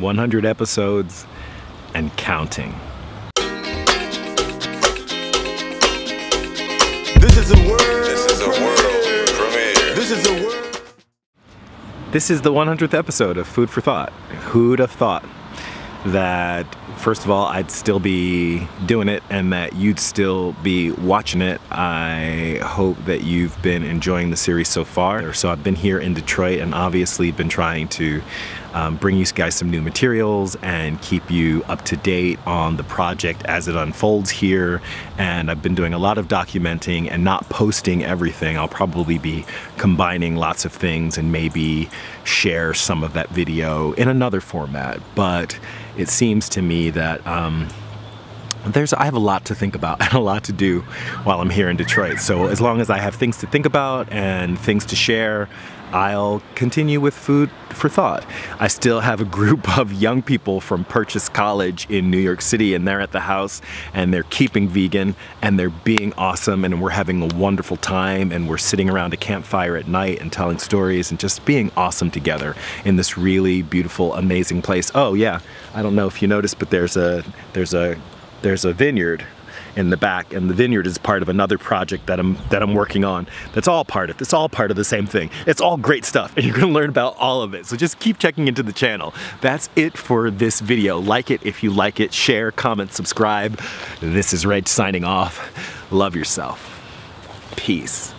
100 episodes and counting. This is a word. This is a world premiere. This is a word. This is the 100th episode of Food for Thought. Who'd have thought that, first of all, I'd still be doing it and that you'd still be watching it? I hope that you've been enjoying the series so far. So, I've been here in Detroit and obviously been trying to um, bring you guys some new materials and keep you up to date on the project as it unfolds here. And I've been doing a lot of documenting and not posting everything. I'll probably be combining lots of things and maybe share some of that video in another format. But it seems to me that. Um, there's I have a lot to think about and a lot to do while I'm here in Detroit. So as long as I have things to think about and things to share, I'll continue with food for thought. I still have a group of young people from Purchase College in New York City and they're at the house and they're keeping vegan and they're being awesome and we're having a wonderful time and we're sitting around a campfire at night and telling stories and just being awesome together in this really beautiful amazing place. Oh yeah, I don't know if you noticed but there's a there's a there's a vineyard in the back and the vineyard is part of another project that I'm that I'm working on that's all part of it's all part of the same thing. It's all great stuff and you're gonna learn about all of it. So just keep checking into the channel. That's it for this video. Like it if you like it. Share comment subscribe. This is Reg signing off. Love yourself. Peace